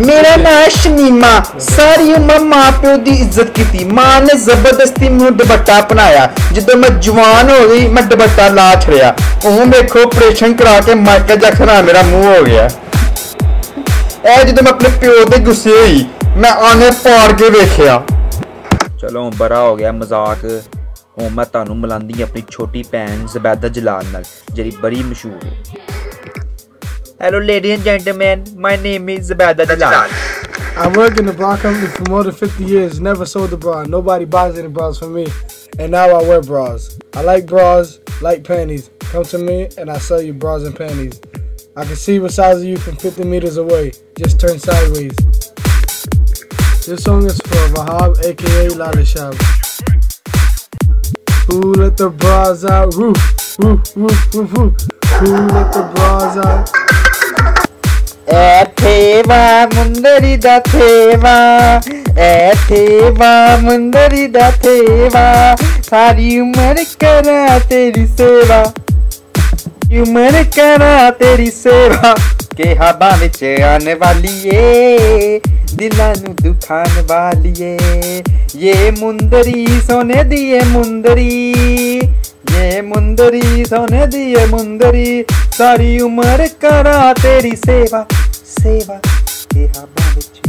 ਮੇਰਾ ਨਾਂ ਸ਼ਨੀਮਾ। ਸਾਰੀ ਉਮਰ ਮਾਂ ਪਿਓ ਦੀ ਇੱਜ਼ਤ ਕੀਤੀ। ਮਾਂ ਨੇ ਜ਼ਬਰਦਸਤੀ ਮੈਨੂੰ ਦੁਪੱਟਾ ਪਨਾਇਆ ਜਦੋਂ ਮੈਂ ਜਵਾਨ ਹੋ ਗਈ, ਮੈਂ ਦੁਪੱਟਾ ਲਾ ਛੜਿਆ। ਉਹ ਵੇਖੋ ਆਪਰੇਸ਼ਨ ਕਰਾ ਕੇ ਮਾਈਕਲ ਜੈਕਸਨ ਆ ਮੇਰਾ ਮੂੰਹ ਹੋ ਗਿਆ। ਇਹ ਜਦੋਂ ਮੈਂ ਆਪਣੇ ਪਿਓ ਤੇ ਗੁੱਸੇ ਹੋਈ, ਮੈਂ ਆਨੇ ਪਾੜ ਕੇ ਵੇਖਿਆ। ਚਲੋ ਬੜਾ ਹੋ ਗਿਆ ਮਜ਼ਾਕ। ਹੁਣ ਮੈਂ ਤੁਹਾਨੂੰ ਮਿਲਾਂਦੀ ਆਪਣੀ ਛੋਟੀ ਭੈਣ ਜ਼ਬੈਦਾ ਜਲਾਲ ਨਾਲ, ਜਿਹੜੀ ਬੜੀ ਮਸ਼ਹੂਰ ਹੈ। Hello, ladies and gentlemen. My name is Zabada Jalal. I work in the bra company for more than 50 years. Never sold a bra. Nobody buys any bras from me. And now I wear bras. I like bras, like panties. Come to me and I sell you bras and panties. I can see the size of you from 50 meters away. Just turn sideways. This song is for Wahab, aka Lala Lalishab. Who let the bras out? Woo, woo, woo, woo, woo. Who let the bras out? एथेवा मुंदरी दथेवा एथेवा मुंदरी देवा सारी उम्र करा तेरी सेवा उम्र करा तेरी सेवा। के हवा बिच आने वाली ए दुखान वाली ये मुंदरी सोने दिए मुंदरी, ये मुंदरी सोने दिए मुंदरी, सारी उम्र करा तेरी सेवा। Seva, Eha Bandit,